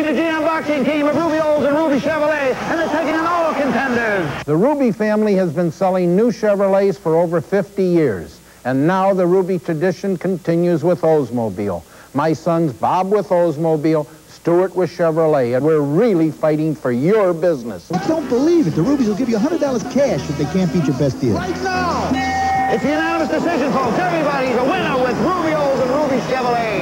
The GM boxing team of Ruby Olds and Ruby Chevrolet, and they're taking on all contenders. The Ruby family has been selling new Chevrolets for over 50 years, and now the Ruby tradition continues with Oldsmobile. My sons Bob with Oldsmobile, Stuart with Chevrolet, and we're really fighting for your business. Don't believe it. The Rubys will give you $100 cash if they can't beat your best deal. Right now! It's the unanimous decision, folks. Everybody's a winner with Ruby Olds and Ruby Chevrolet.